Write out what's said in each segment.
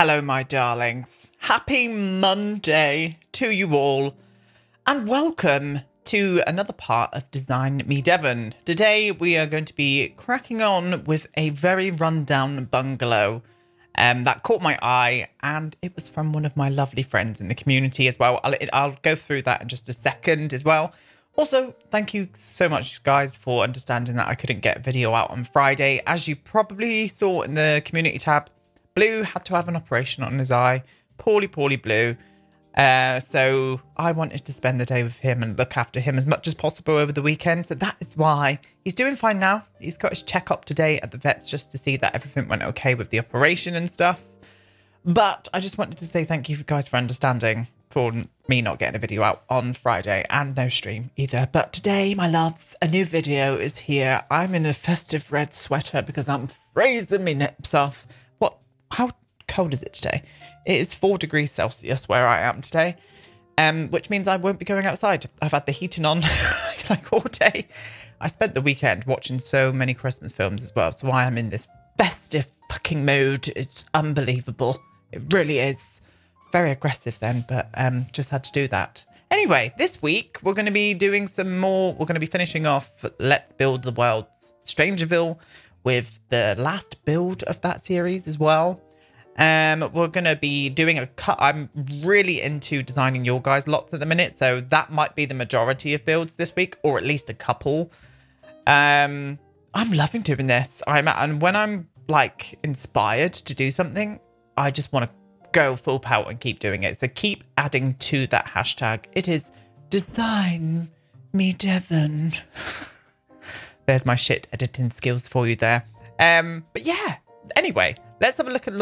Hello, my darlings. Happy Monday to you all, and welcome to another part of Design Me Devon. Today, we are going to be cracking on with a very rundown bungalow um, that caught my eye, and it was from one of my lovely friends in the community as well. I'll, I'll go through that in just a second as well. Also, thank you so much, guys, for understanding that I couldn't get video out on Friday. As you probably saw in the community tab, Blue had to have an operation on his eye. Poorly, poorly Blue. Uh, so I wanted to spend the day with him and look after him as much as possible over the weekend. So that is why he's doing fine now. He's got his checkup today at the vets just to see that everything went okay with the operation and stuff. But I just wanted to say thank you guys for understanding for me not getting a video out on Friday and no stream either. But today, my loves, a new video is here. I'm in a festive red sweater because I'm freezing my nips off. How cold is it today? It is four degrees Celsius where I am today, um, which means I won't be going outside. I've had the heating on like all day. I spent the weekend watching so many Christmas films as well, so I am in this festive fucking mood. It's unbelievable. It really is very aggressive then, but um, just had to do that. Anyway, this week we're going to be doing some more. We're going to be finishing off Let's Build the World's Strangerville with the last build of that series as well. Um, we're going to be doing a cut. I'm really into designing your guys lots at the minute, so that might be the majority of builds this week, or at least a couple. Um, I'm loving doing this. I'm and when I'm like inspired to do something, I just want to go full power and keep doing it. So keep adding to that hashtag. It is design me Devon. There's my shit editing skills for you there. Um, but yeah. Anyway, let's have a look at the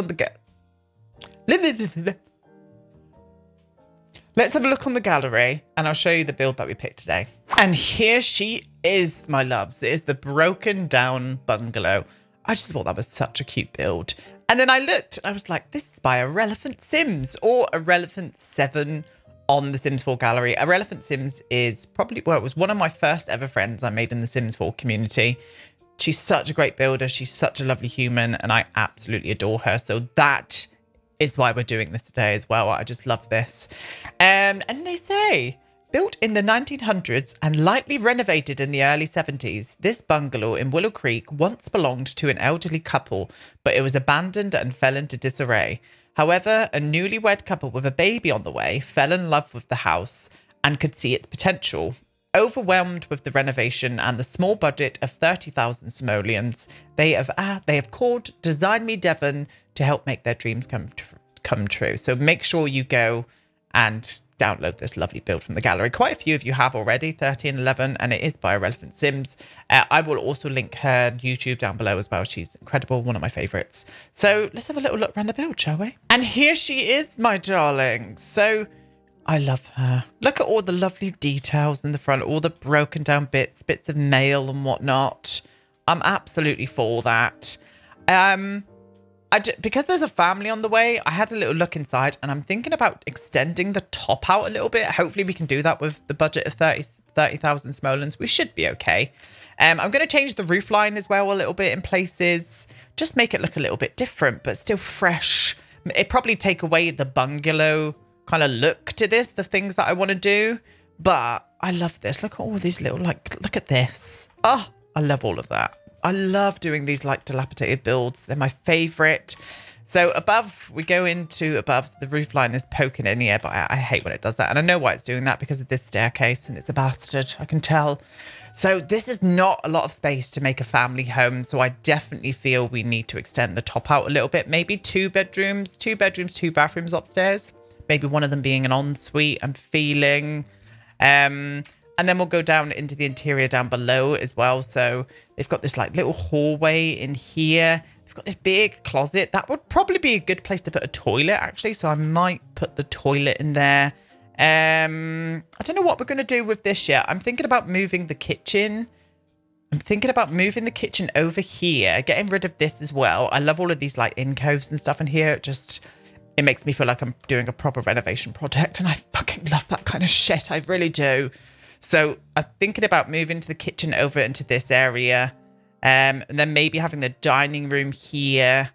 Let's have a look on the gallery and I'll show you the build that we picked today. And here she is, my loves. It is the broken down bungalow. I just thought that was such a cute build. And then I looked, and I was like, this is by Irrelephant Sims or Irrelephant 7 on the Sims 4 gallery. Irrelephant Sims is probably, well, it was one of my first ever friends I made in the Sims 4 community. She's such a great builder. She's such a lovely human and I absolutely adore her. So that is why we're doing this today as well. I just love this. Um, and they say Built in the 1900s and lightly renovated in the early 70s, this bungalow in Willow Creek once belonged to an elderly couple, but it was abandoned and fell into disarray. However, a newlywed couple with a baby on the way fell in love with the house and could see its potential. Overwhelmed with the renovation and the small budget of 30,000 simoleons, they have uh, they have called Design Me Devon to help make their dreams come come true. So make sure you go and download this lovely build from the gallery. Quite a few of you have already, 1311, and it is by Irrelephant Sims. Uh, I will also link her YouTube down below as well. She's incredible, one of my favorites. So let's have a little look around the build, shall we? And here she is, my darling. So I love her. Look at all the lovely details in the front, all the broken down bits, bits of mail and whatnot. I'm absolutely for that. Um, I d- because there's a family on the way, I had a little look inside and I'm thinking about extending the top out a little bit. Hopefully we can do that with the budget of 30,000 30, simoleons. We should be okay. Um, I'm going to change the roof line as well a little bit in places. Just make it look a little bit different, but still fresh. It probably take away the bungalow kind of look to this, the things that I want to do. But I love this. Look at all these little, like, look at this. Oh, I love all of that. I love doing these like dilapidated builds. They're my favorite. So above, we go into above, the roof line is poking in here, but I, I, hate when it does that. And I know why it's doing that because of this staircase and it's a bastard, I can tell. So this is not a lot of space to make a family home. So I definitely feel we need to extend the top out a little bit. Maybe two bedrooms, two bedrooms, two bathrooms upstairs. Maybe one of them being an ensuite, I'm feeling. Um, and then we'll go down into the interior down below as well. So they've got this like little hallway in here. They've got this big closet. That would probably be a good place to put a toilet actually. So I might put the toilet in there. Um, I don't know what we're going to do with this yet. I'm thinking about moving the kitchen. I'm thinking about moving the kitchen over here, getting rid of this as well. I love all of these like incoves and stuff in here. It just, it makes me feel like I'm doing a proper renovation project and I fucking love that kind of shit. I really do. So I'm thinking about moving to the kitchen over into this area. Um, and then maybe having the dining room here.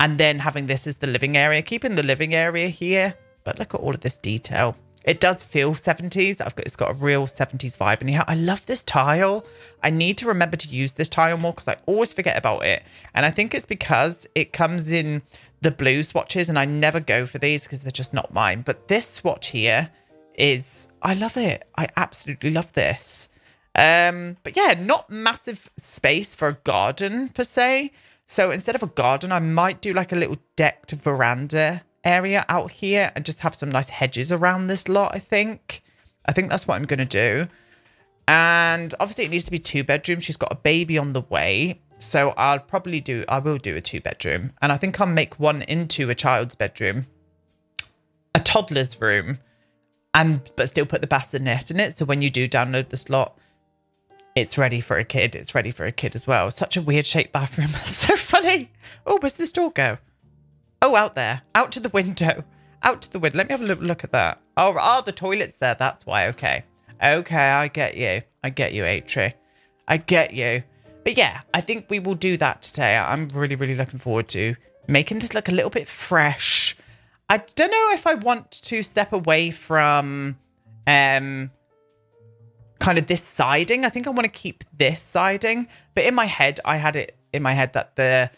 And then having this as the living area, keeping the living area here. But look at all of this detail. It does feel 70s. I've got, it's got a real 70s vibe in here. I love this tile. I need to remember to use this tile more because I always forget about it. And I think it's because it comes in the blue swatches and I never go for these because they're just not mine. But this swatch here is, I love it. I absolutely love this. Um, but yeah, not massive space for a garden per se. So instead of a garden, I might do like a little decked veranda area out here and just have some nice hedges around this lot, I think. I think that's what I'm going to do. And obviously it needs to be two bedrooms. She's got a baby on the way. So I'll probably do, I will do a two bedroom. And I think I'll make one into a child's bedroom, a toddler's room, and but still put the bassinet in it. So when you do download the slot, it's ready for a kid. It's ready for a kid as well. Such a weird shaped bathroom. so funny. Oh, where's this door go? Oh, out there. Out to the window. Out to the window. Let me have a look, look at that. Oh, oh, the toilet's there. That's why. Okay. Okay, I get you. I get you, Atri. I get you. But yeah, I think we will do that today. I'm really, really looking forward to making this look a little bit fresh. I don't know if I want to step away from um kind of this siding. I think I want to keep this siding. But in my head, I had it in my head that the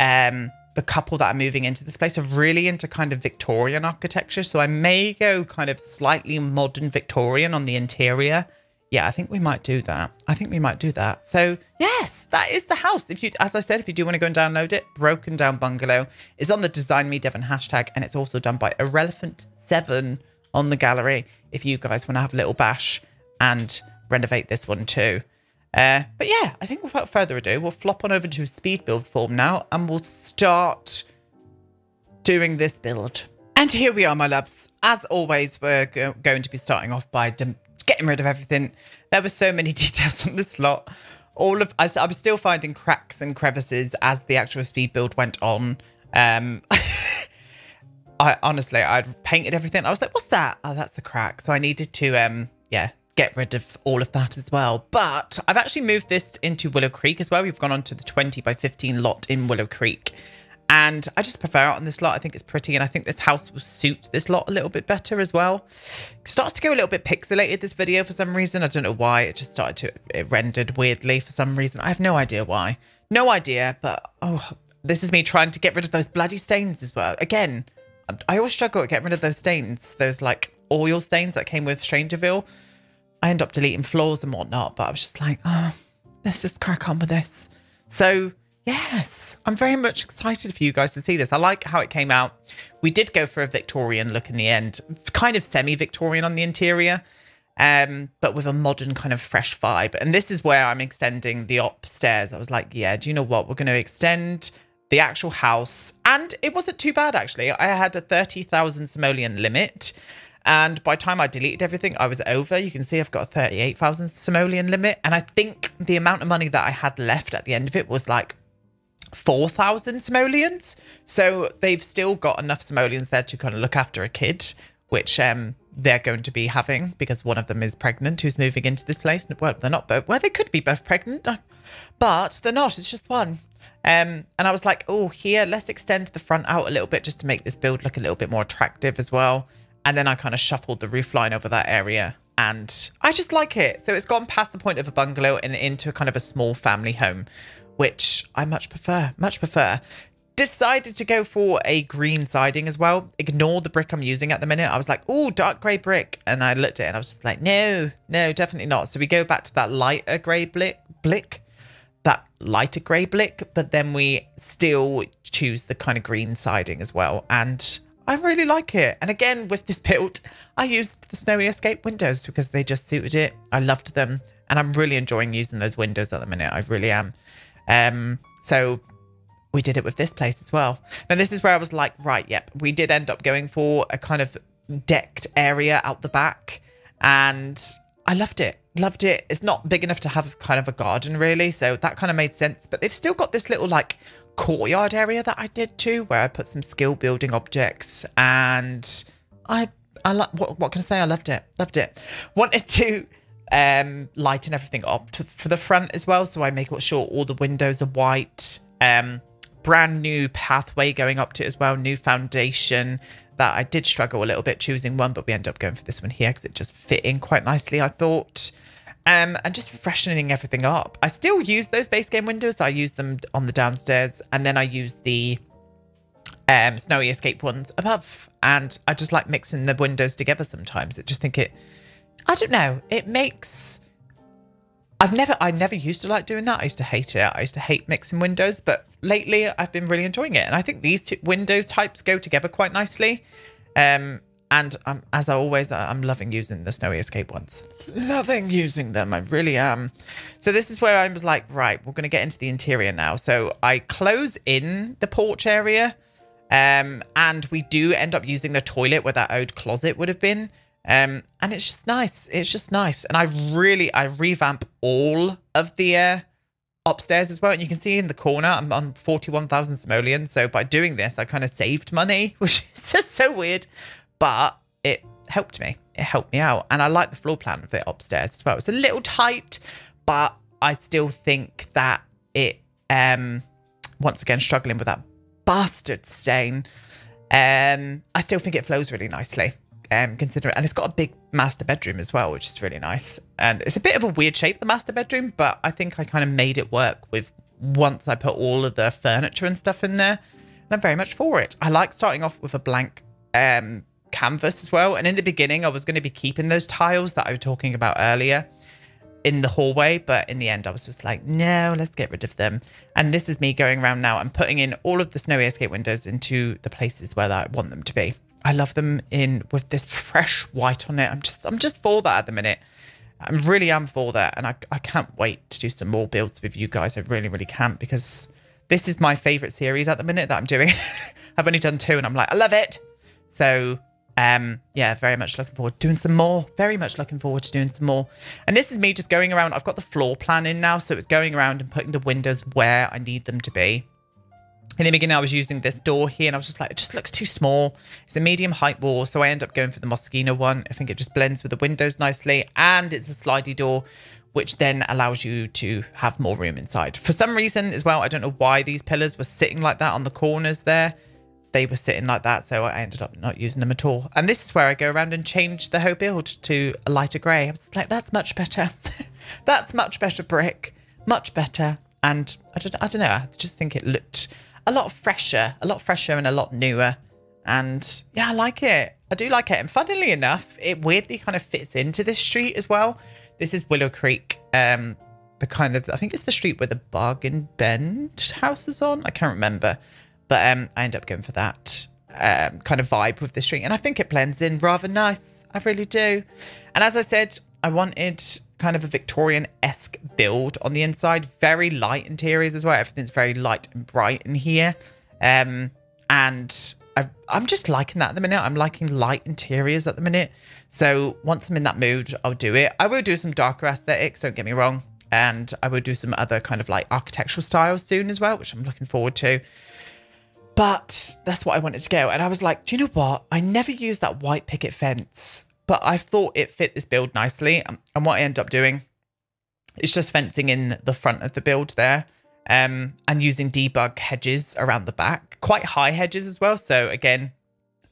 um the couple that are moving into this place are really into kind of Victorian architecture. So I may go kind of slightly modern Victorian on the interior. Yeah, I think we might do that. I think we might do that. So yes, that is the house. If you, as I said, if you do want to go and download it, Broken Down Bungalow is on the Design Me Devon hashtag, and it's also done by Irrelephant Seven on the gallery. If you guys want to have a little bash and renovate this one too. Uh, but yeah, I think without further ado, we'll flop on over to speed build form now and we'll start doing this build. And here we are, my loves. As always, we're go going to be starting off by getting rid of everything. There were so many details on this lot. All of I, I was still finding cracks and crevices as the actual speed build went on. Um, I honestly, I'd painted everything. I was like, "What's that? Oh, that's the crack." So I needed to, um, yeah, get rid of all of that as well. But I've actually moved this into Willow Creek as well. We've gone on to the 20 by 15 lot in Willow Creek. And I just prefer it on this lot. I think it's pretty. And I think this house will suit this lot a little bit better as well. It starts to go a little bit pixelated, this video, for some reason. I don't know why. It just started to, it rendered weirdly for some reason. I have no idea why. No idea. But, oh, this is me trying to get rid of those bloody stains as well. Again, I always struggle to get rid of those stains. Those, like, oil stains that came with Strangerville. I end up deleting floors and whatnot, but I was just like, oh, let's just crack on with this. So yes, I'm very much excited for you guys to see this. I like how it came out. We did go for a Victorian look in the end, kind of semi-Victorian on the interior, um, but with a modern kind of fresh vibe. And this is where I'm extending the upstairs. I was like, yeah, do you know what? We're going to extend the actual house. And it wasn't too bad, actually. I had a 30,000 simoleon limit. And by the time I deleted everything, I was over. You can see I've got a 38,000 simoleon limit. And I think the amount of money that I had left at the end of it was like 4,000 simoleons. So they've still got enough simoleons there to kind of look after a kid, which um, they're going to be having because one of them is pregnant who's moving into this place. Well, they're not both. Well, they could be both pregnant, but they're not. It's just one. Um, and I was like, oh, here, let's extend the front out a little bit just to make this build look a little bit more attractive as well. And then I kind of shuffled the roof line over that area. And I just like it. So it's gone past the point of a bungalow and into kind of a small family home, which I much prefer, much prefer. Decided to go for a green siding as well. Ignore the brick I'm using at the minute. I was like, oh, dark grey brick. And I looked at it and I was just like, no, no, definitely not. So we go back to that lighter grey blick, blick that lighter grey blick, but then we still choose the kind of green siding as well. And I really like it. And again, with this build, I used the Snowy Escape windows because they just suited it. I loved them. And I'm really enjoying using those windows at the minute. I really am. Um, so we did it with this place as well. Now, this is where I was like, right, yep. We did end up going for a kind of decked area out the back. And I loved it. Loved it. It's not big enough to have kind of a garden, really. So that kind of made sense. But they've still got this little, like, courtyard area that I did too, where I put some skill building objects and I I like what what can I say? I loved it. Loved it. Wanted to um lighten everything up to, for the front as well, so I make sure all the windows are white. Um brand new pathway going up to it as well, new foundation that I did struggle a little bit choosing one, but we ended up going for this one here because it just fit in quite nicely, I thought. Um, and just freshening everything up. I still use those base game windows. I use them on the downstairs and then I use the um, snowy escape ones above. And I just like mixing the windows together sometimes. I just think it, I don't know, it makes, I've never, I never used to like doing that. I used to hate it. I used to hate mixing windows, but lately I've been really enjoying it. And I think these two windows types go together quite nicely. Um, and um, as I always, I'm loving using the Snowy Escape ones. Loving using them. I really am. So this is where I was like, right, we're going to get into the interior now. So I close in the porch area. Um, and we do end up using the toilet where that old closet would have been. Um, and it's just nice. It's just nice. And I really, I revamp all of the uh, upstairs as well. And you can see in the corner, I'm on 41,000 simoleons. So by doing this, I kind of saved money, which is just so weird but it helped me. It helped me out. And I like the floor plan of it upstairs as well. It's a little tight, but I still think that it, um, once again, struggling with that bastard stain. Um, I still think it flows really nicely. Um, considering, and it's got a big master bedroom as well, which is really nice. And it's a bit of a weird shape, the master bedroom, but I think I kind of made it work with once I put all of the furniture and stuff in there. And I'm very much for it. I like starting off with a blank um, canvas as well. And in the beginning, I was going to be keeping those tiles that I was talking about earlier in the hallway. But in the end, I was just like, no, let's get rid of them. And this is me going around now and putting in all of the snowy escape windows into the places where I want them to be. I love them in with this fresh white on it. I'm just, I'm just for that at the minute. I really am for that. And I, I can't wait to do some more builds with you guys. I really, really can't because this is my favorite series at the minute that I'm doing. I've only done two and I'm like, I love it. So um, yeah, very much looking forward to doing some more. Very much looking forward to doing some more. And this is me just going around. I've got the floor plan in now, so it's going around and putting the windows where I need them to be. In the beginning, I was using this door here, and I was just like, it just looks too small. It's a medium height wall, so I end up going for the Moschino one. I think it just blends with the windows nicely, and it's a slidey door, which then allows you to have more room inside. For some reason as well, I don't know why these pillars were sitting like that on the corners there they were sitting like that, so I ended up not using them at all. And this is where I go around and change the whole build to a lighter grey. I was like, that's much better. that's much better brick. Much better. And I don't, I don't know, I just think it looked a lot fresher, a lot fresher and a lot newer. And yeah, I like it. I do like it. And funnily enough, it weirdly kind of fits into this street as well. This is Willow Creek. Um, the kind of, I think it's the street where the Bargain Bend house is on. I can't remember. But um, I end up going for that um, kind of vibe with the street. And I think it blends in rather nice. I really do. And as I said, I wanted kind of a Victorian-esque build on the inside. Very light interiors as well. Everything's very light and bright in here. Um, and I, I'm just liking that at the minute. I'm liking light interiors at the minute. So once I'm in that mood, I'll do it. I will do some darker aesthetics, don't get me wrong. And I will do some other kind of like architectural styles soon as well, which I'm looking forward to. But that's what I wanted to go. And I was like, do you know what? I never used that white picket fence, but I thought it fit this build nicely. Um, and what I end up doing is just fencing in the front of the build there um, and using debug hedges around the back. Quite high hedges as well. So again,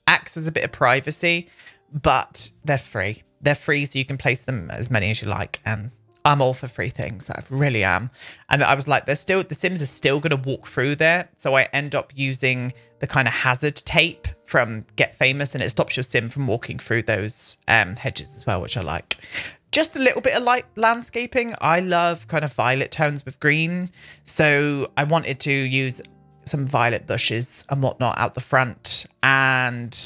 acts as a bit of privacy, but they're free. They're free, so you can place them as many as you like. And I'm all for free things. I really am. And I was like, there's still, the Sims are still going to walk through there. So I end up using the kind of hazard tape from Get Famous and it stops your Sim from walking through those um, hedges as well, which I like. Just a little bit of light landscaping. I love kind of violet tones with green. So I wanted to use some violet bushes and whatnot out the front. And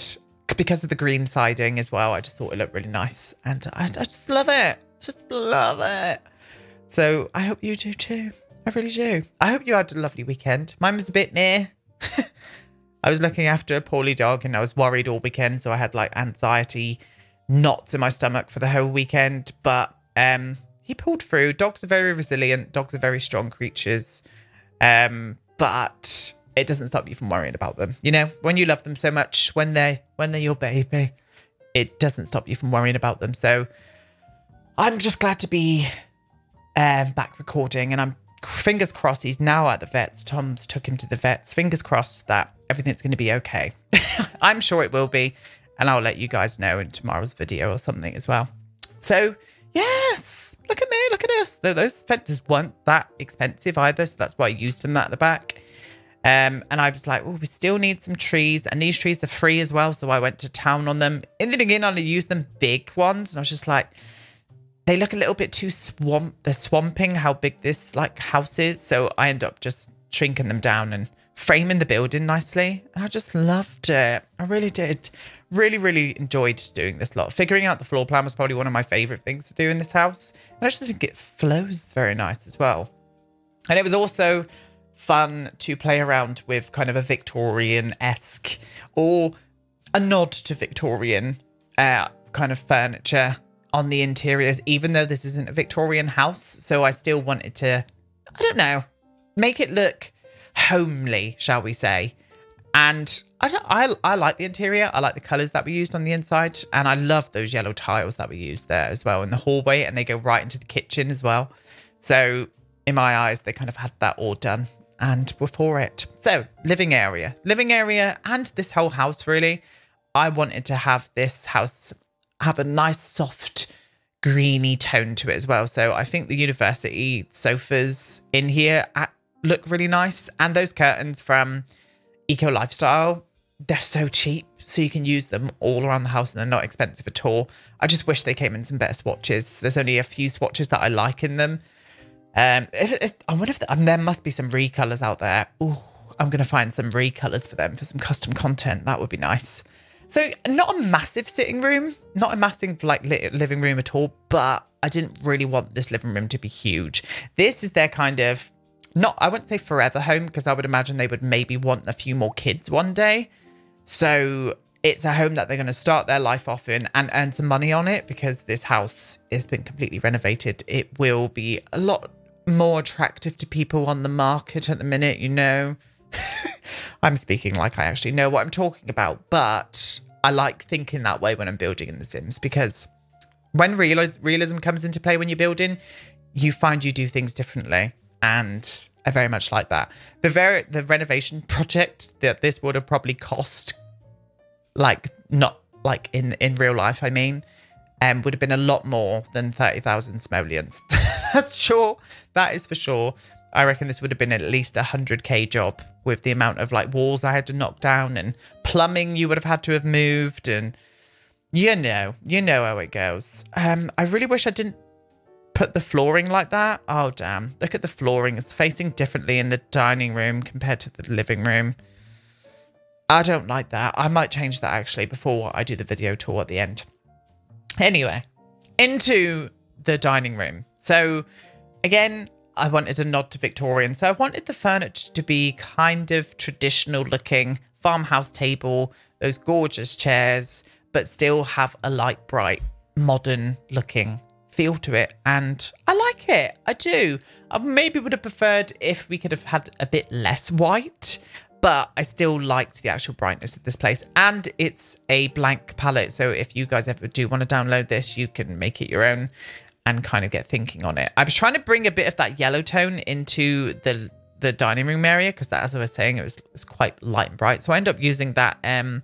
because of the green siding as well, I just thought it looked really nice. And I, I just love it. Just love it. So I hope you do too. I really do. I hope you had a lovely weekend. Mine was a bit meh. I was looking after a poorly dog and I was worried all weekend. So I had like anxiety knots in my stomach for the whole weekend. But um, he pulled through. Dogs are very resilient. Dogs are very strong creatures. Um, but it doesn't stop you from worrying about them. You know, when you love them so much, when they when they're your baby, it doesn't stop you from worrying about them. So I'm just glad to be um, back recording and I'm fingers crossed he's now at the vets. Tom's took him to the vets. Fingers crossed that everything's going to be okay. I'm sure it will be. And I'll let you guys know in tomorrow's video or something as well. So, yes, look at me, look at us. Those fenders weren't that expensive either. So that's why I used them at the back. Um, and I was like, oh, we still need some trees. And these trees are free as well. So I went to town on them. In the beginning, I used them big ones. And I was just like, they look a little bit too swamp. They're swamping how big this like house is. So I end up just shrinking them down and framing the building nicely. And I just loved it. I really did. Really, really enjoyed doing this lot. Figuring out the floor plan was probably one of my favorite things to do in this house. And I just think it flows very nice as well. And it was also fun to play around with kind of a Victorian-esque or a nod to Victorian uh, kind of furniture on the interiors, even though this isn't a Victorian house. So I still wanted to, I don't know, make it look homely, shall we say. And I, I, I like the interior. I like the colours that we used on the inside. And I love those yellow tiles that we used there as well in the hallway. And they go right into the kitchen as well. So in my eyes, they kind of had that all done and we're for it. So, living area. Living area and this whole house, really. I wanted to have this house have a nice, soft, greeny tone to it as well. So, I think the university sofas in here look really nice. And those curtains from Eco Lifestyle, they're so cheap. So, you can use them all around the house and they're not expensive at all. I just wish they came in some better swatches. There's only a few swatches that I like in them. Um, if, if, I wonder if the, um, there must be some recolors out there. Ooh, I'm going to find some recolors for them for some custom content. That would be nice. So not a massive sitting room, not a massive like living room at all, but I didn't really want this living room to be huge. This is their kind of, not, I wouldn't say forever home because I would imagine they would maybe want a few more kids one day. So it's a home that they're going to start their life off in and earn some money on it because this house has been completely renovated. It will be a lot more attractive to people on the market at the minute, you know. I'm speaking like I actually know what I'm talking about, but I like thinking that way when I'm building in The Sims because when real realism comes into play when you're building, you find you do things differently. And I very much like that. The very the renovation project that this would have probably cost, like not like in in real life, I mean, um, would have been a lot more than thirty thousand simoleons. That's sure. That is for sure. I reckon this would have been at least a 100k job with the amount of like walls I had to knock down and plumbing you would have had to have moved and you know, you know how it goes. Um, I really wish I didn't put the flooring like that. Oh, damn. Look at the flooring. It's facing differently in the dining room compared to the living room. I don't like that. I might change that actually before I do the video tour at the end. Anyway, into the dining room. So again, I wanted a nod to Victorian. So I wanted the furniture to be kind of traditional looking farmhouse table, those gorgeous chairs, but still have a light, bright, modern looking feel to it. And I like it. I do. I maybe would have preferred if we could have had a bit less white, but I still liked the actual brightness of this place. And it's a blank palette. So if you guys ever do want to download this, you can make it your own and kind of get thinking on it. I was trying to bring a bit of that yellow tone into the the dining room area because as I was saying, it was, it was quite light and bright. So I end up using that. Um,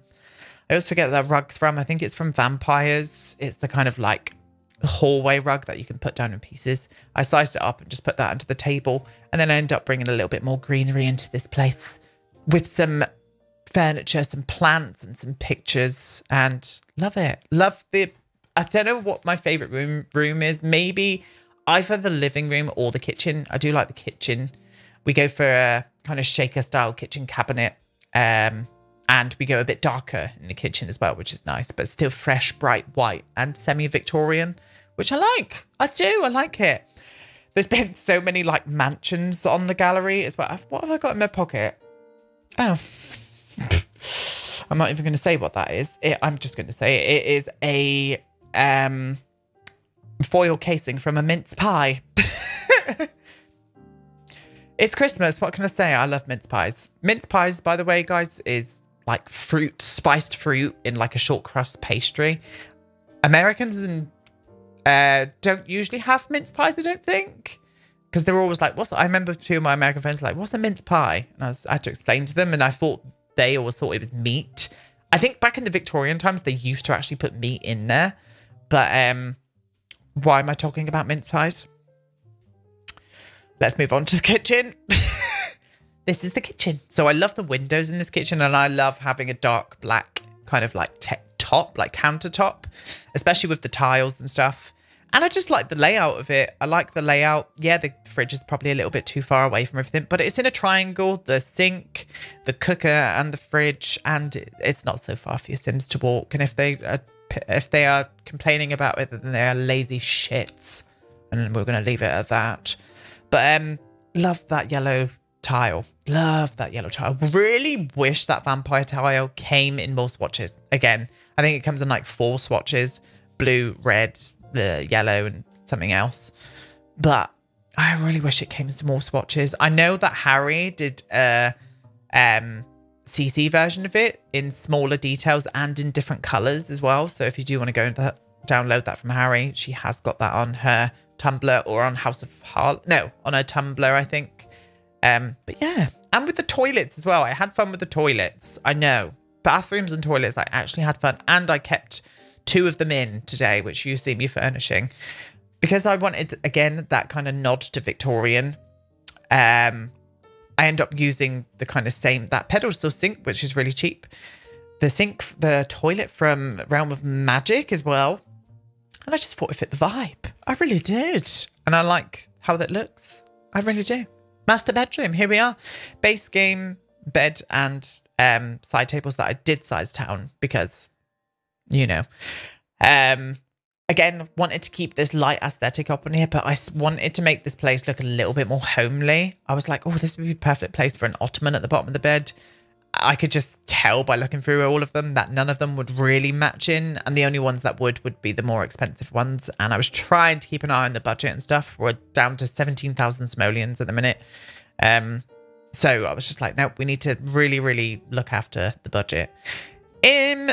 I always forget that rug's from. I think it's from Vampires. It's the kind of like hallway rug that you can put down in pieces. I sized it up and just put that onto the table. And then I end up bringing a little bit more greenery into this place with some furniture, some plants and some pictures and love it. Love the I don't know what my favorite room room is. Maybe either the living room or the kitchen. I do like the kitchen. We go for a kind of shaker style kitchen cabinet. Um, and we go a bit darker in the kitchen as well, which is nice, but still fresh, bright white and semi-Victorian, which I like. I do. I like it. There's been so many like mansions on the gallery as well. What have I got in my pocket? Oh. I'm not even going to say what that is. It, I'm just going to say it. it is a um, foil casing from a mince pie. it's Christmas. What can I say? I love mince pies. Mince pies, by the way, guys, is like fruit, spiced fruit in like a short crust pastry. Americans and uh, don't usually have mince pies, I don't think. because they're always like, "What's?" I remember two of my American friends like, "What's a mince pie?" And I, was, I had to explain to them, and I thought they always thought it was meat. I think back in the Victorian times they used to actually put meat in there, but um, why am I talking about mince pies? Let's move on to the kitchen. this is the kitchen. So I love the windows in this kitchen, and I love having a dark black kind of like top, like countertop, especially with the tiles and stuff. And I just like the layout of it. I like the layout. Yeah, the fridge is probably a little bit too far away from everything, but it's in a triangle. The sink, the cooker, and the fridge, and it's not so far for your Sims to walk. And if they are, if they are complaining about it, then they are lazy shits. And we're going to leave it at that. But um, love that yellow tile. Love that yellow tile. Really wish that vampire tile came in more swatches. Again, I think it comes in like four swatches. Blue, red, uh, yellow and something else. But I really wish it came in some more swatches. I know that Harry did a um, CC version of it in smaller details and in different colors as well. So if you do want to go and download that from Harry, she has got that on her Tumblr or on House of Harl. No, on her Tumblr, I think. Um, but yeah, and with the toilets as well. I had fun with the toilets. I know bathrooms and toilets. I actually had fun, and I kept two of them in today, which you see me furnishing. Because I wanted, again, that kind of nod to Victorian, um, I end up using the kind of same, that pedestal sink, which is really cheap. The sink, the toilet from Realm of Magic as well. And I just thought it fit the vibe. I really did. And I like how that looks. I really do. Master bedroom, here we are. Base game, bed and um, side tables that I did size down because you know. Um, again, wanted to keep this light aesthetic up in here, but I wanted to make this place look a little bit more homely. I was like, oh, this would be a perfect place for an ottoman at the bottom of the bed. I could just tell by looking through all of them that none of them would really match in, and the only ones that would would be the more expensive ones. And I was trying to keep an eye on the budget and stuff. We're down to 17,000 simoleons at the minute. Um, so I was just like, no, we need to really, really look after the budget. Um,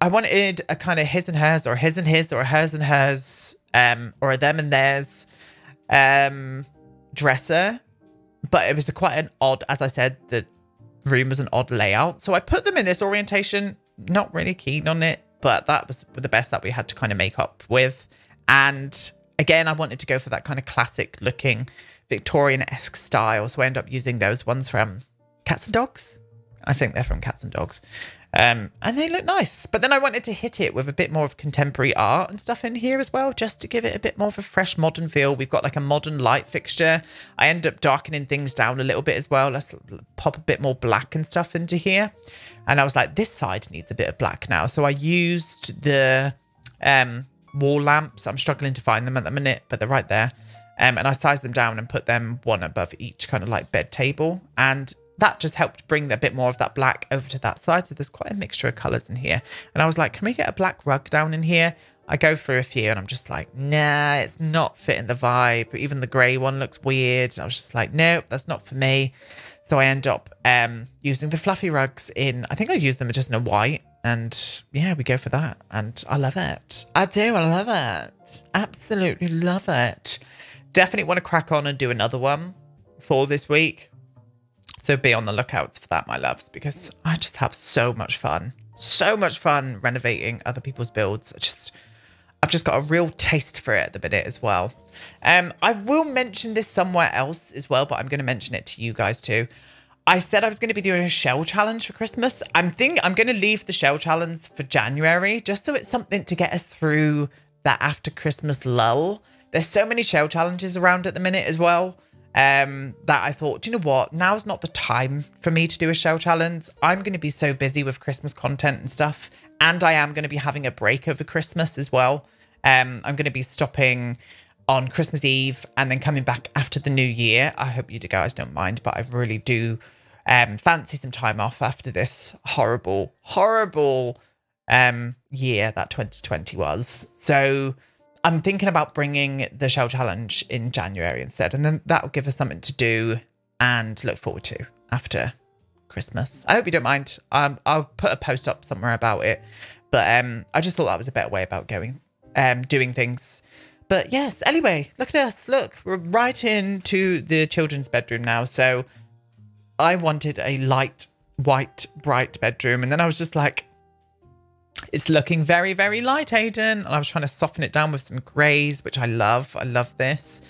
I wanted a kind of his and hers, or his and his, or hers and hers, um, or them and theirs, um, dresser. But it was a, quite an odd, as I said, the room was an odd layout. So I put them in this orientation. Not really keen on it, but that was the best that we had to kind of make up with. And again, I wanted to go for that kind of classic looking Victorian-esque style. So I end up using those ones from Cats and Dogs. I think they're from Cats and Dogs. Um, and they look nice. But then I wanted to hit it with a bit more of contemporary art and stuff in here as well, just to give it a bit more of a fresh modern feel. We've got like a modern light fixture. I end up darkening things down a little bit as well. Let's pop a bit more black and stuff into here. And I was like, this side needs a bit of black now. So I used the um, wall lamps. I'm struggling to find them at the minute, but they're right there. Um, and I sized them down and put them one above each kind of like bed table. And that just helped bring a bit more of that black over to that side. So there's quite a mixture of colors in here. And I was like, can we get a black rug down in here? I go through a few and I'm just like, nah, it's not fitting the vibe. Even the grey one looks weird. And I was just like, nope, that's not for me. So I end up um, using the fluffy rugs in, I think I use them just in a white. And yeah, we go for that. And I love it. I do. I love it. Absolutely love it. Definitely want to crack on and do another one for this week. So be on the lookouts for that, my loves, because I just have so much fun. So much fun renovating other people's builds. I just I've just got a real taste for it at the minute as well. Um, I will mention this somewhere else as well, but I'm going to mention it to you guys too. I said I was going to be doing a shell challenge for Christmas. I'm think I'm going to leave the shell challenge for January, just so it's something to get us through that after Christmas lull. There's so many shell challenges around at the minute as well um, that I thought, do you know what? Now's not the time for me to do a shell challenge. I'm going to be so busy with Christmas content and stuff. And I am going to be having a break over Christmas as well. Um, I'm going to be stopping on Christmas Eve and then coming back after the new year. I hope you guys don't mind, but I really do um, fancy some time off after this horrible, horrible um, year that 2020 was. So I'm thinking about bringing the Shell Challenge in January instead, and then that'll give us something to do and look forward to after Christmas. I hope you don't mind. Um, I'll put a post up somewhere about it, but um, I just thought that was a better way about going, um, doing things. but yes, anyway, look at us. Look, we're right into the children's bedroom now. So I wanted a light, white, bright bedroom. And then I was just like, it's looking very, very light, Aiden. And I was trying to soften it down with some greys, which I love. I love this.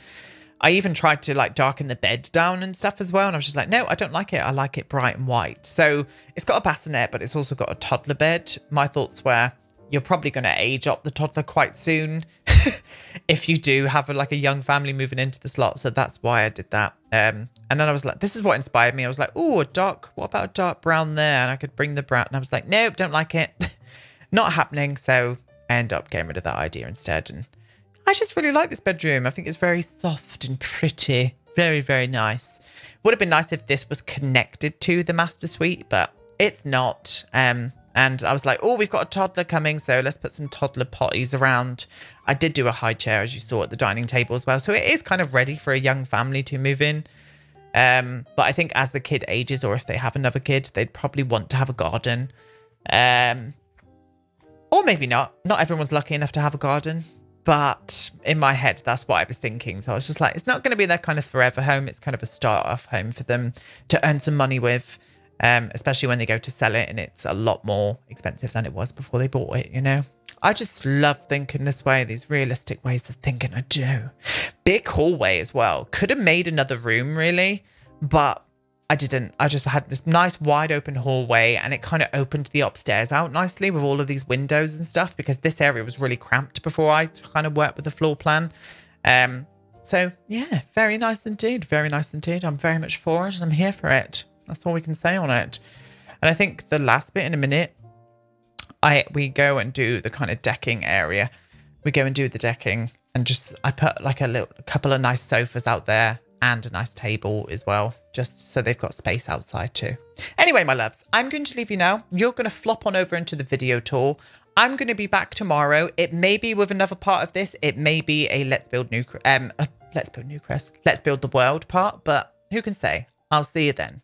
I even tried to like darken the bed down and stuff as well. And I was just like, no, I don't like it. I like it bright and white. So it's got a bassinet, but it's also got a toddler bed. My thoughts were you're probably going to age up the toddler quite soon if you do have a, like a young family moving into the slot. So that's why I did that. Um, and then I was like, this is what inspired me. I was like, oh, a dark, what about a dark brown there? And I could bring the brown. And I was like, nope, don't like it. Not happening. So I end up getting rid of that idea instead. And I just really like this bedroom. I think it's very soft and pretty. Very, very nice. Would have been nice if this was connected to the master suite, but it's not. Um, and I was like, oh, we've got a toddler coming, so let's put some toddler potties around. I did do a high chair, as you saw at the dining table as well. So it is kind of ready for a young family to move in. Um, but I think as the kid ages, or if they have another kid, they'd probably want to have a garden. Um, or maybe not. Not everyone's lucky enough to have a garden. But in my head, that's what I was thinking. So I was just like, it's not going to be their kind of forever home. It's kind of a start off home for them to earn some money with, um, especially when they go to sell it and it's a lot more expensive than it was before they bought it, you know? I just love thinking this way, these realistic ways of thinking. I do. Big hallway as well. Could have made another room, really, but I didn't. I just had this nice wide open hallway and it kind of opened the upstairs out nicely with all of these windows and stuff because this area was really cramped before I kind of worked with the floor plan. Um, so yeah, very nice indeed. Very nice indeed. I'm very much for it and I'm here for it. That's all we can say on it. And I think the last bit in a minute, I we go and do the kind of decking area. We go and do the decking and just I put like a little a couple of nice sofas out there and a nice table as well, just so they've got space outside too. Anyway, my loves, I'm going to leave you now. You're going to flop on over into the video tour. I'm going to be back tomorrow. It may be with another part of this. It may be a Let's Build New, um, Let's Build new Newcrest, Let's Build the World part, but who can say? I'll see you then.